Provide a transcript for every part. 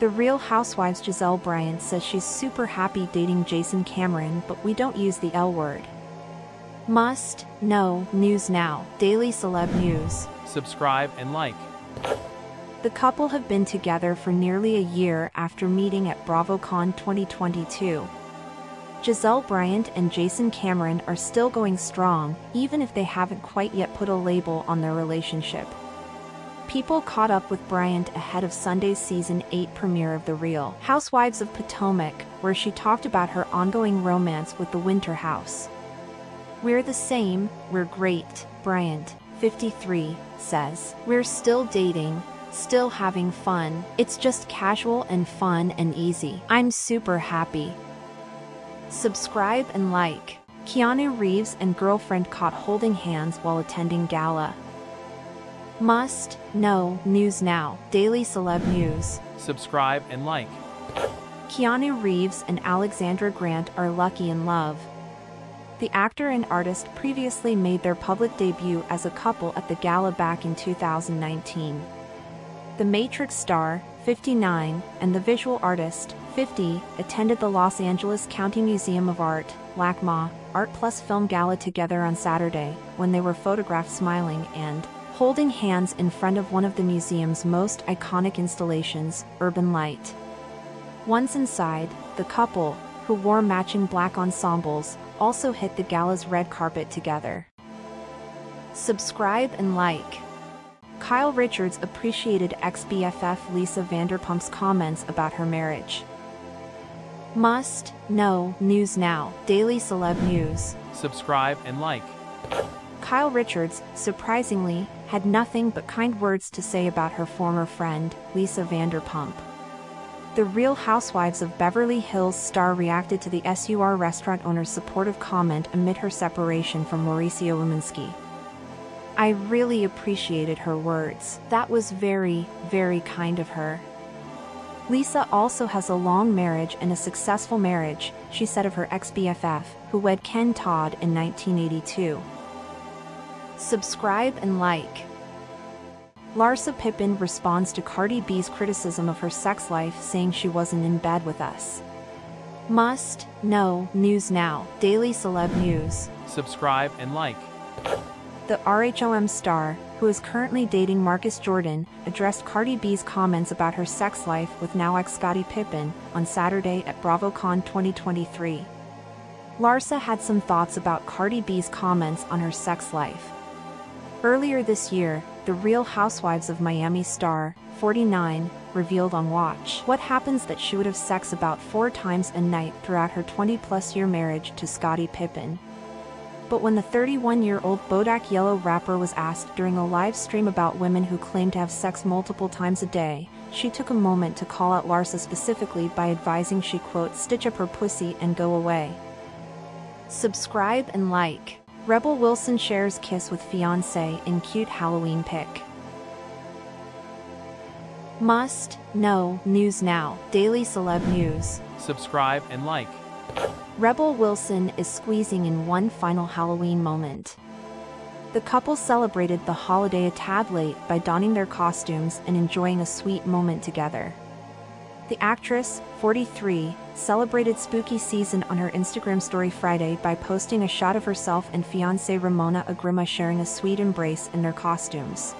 The Real Housewives Gizelle Bryant says she's super happy dating Jason Cameron but we don't use the L word. Must, know, news now, daily celeb news. Subscribe and like. The couple have been together for nearly a year after meeting at BravoCon 2022. Gizelle Bryant and Jason Cameron are still going strong, even if they haven't quite yet put a label on their relationship. People caught up with Bryant ahead of Sunday's season 8 premiere of The Real Housewives of Potomac, where she talked about her ongoing romance with the Winter House. We're the same, we're great, Bryant, 53, says. We're still dating, still having fun. It's just casual and fun and easy. I'm super happy. Subscribe and like. Keanu Reeves and girlfriend caught holding hands while attending gala. Must, know, news now, daily celeb news. Subscribe and like. Keanu Reeves and Alexandra Grant are lucky in love. The actor and artist previously made their public debut as a couple at the gala back in 2019. The Matrix star, 59, and the visual artist, 50, attended the Los Angeles County Museum of Art, LACMA, Art Plus Film Gala together on Saturday, when they were photographed smiling and holding hands in front of one of the museum's most iconic installations, Urban Light. Once inside, the couple, who wore matching black ensembles, also hit the gala's red carpet together. Subscribe and like. Kyle Richards appreciated ex-BFF Lisa Vanderpump's comments about her marriage. Must, know, news now, daily celeb news. Subscribe and like. Kyle Richards, surprisingly, had nothing but kind words to say about her former friend, Lisa Vanderpump. The Real Housewives of Beverly Hills star reacted to the SUR restaurant owner's supportive comment amid her separation from Mauricio Umansky. I really appreciated her words. That was very, very kind of her. Lisa also has a long marriage and a successful marriage, she said of her ex-BFF, who wed Ken Todd in 1982. Subscribe and like. Larsa Pippen responds to Cardi B's criticism of her sex life saying she wasn't in bed with us. Must, know, news now, daily celeb news. Subscribe and like. The RHOM star, who is currently dating Marcus Jordan, addressed Cardi B's comments about her sex life with now ex Scottie Pippen on Saturday at BravoCon 2023. Larsa had some thoughts about Cardi B's comments on her sex life. Earlier this year, the Real Housewives of Miami star, 49, revealed on Watch what happens that she would have sex about four times a night throughout her 20-plus year marriage to Scottie Pippen. But when the 31-year-old Bodak Yellow rapper was asked during a live stream about women who claim to have sex multiple times a day, she took a moment to call out Larsa specifically by advising she quote stitch up her pussy and go away. Subscribe and like. Rebel Wilson shares kiss with fiance in cute Halloween pic. Must, know, news now, daily celeb news. Subscribe and like. Rebel Wilson is squeezing in one final Halloween moment. The couple celebrated the holiday a tad late by donning their costumes and enjoying a sweet moment together. The actress, 43, celebrated spooky season on her Instagram story Friday by posting a shot of herself and fiancé Ramona Agruma sharing a sweet embrace in their costumes.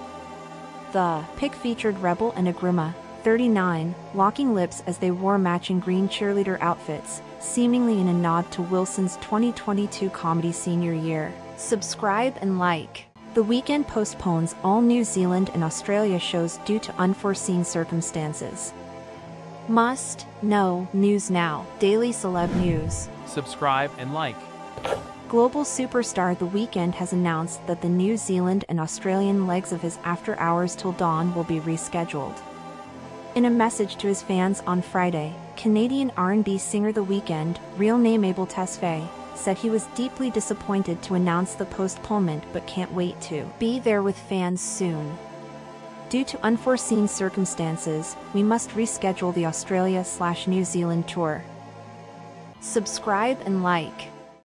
The pic featured Rebel and Agrima, 39, locking lips as they wore matching green cheerleader outfits, seemingly in a nod to Wilson's 2022 comedy senior year. Subscribe and like. The Weeknd postpones all New Zealand and Australia shows due to unforeseen circumstances. Must, know, news now, daily celeb news. Subscribe and like. Global superstar The Weeknd has announced that the New Zealand and Australian legs of his After Hours Till Dawn will be rescheduled. In a message to his fans on Friday, Canadian R&B singer The Weeknd, real name Abel Tesfaye, said he was deeply disappointed to announce the postponement but can't wait to be there with fans soon. Due to unforeseen circumstances, we must reschedule the Australia-slash-New Zealand tour. Subscribe and like.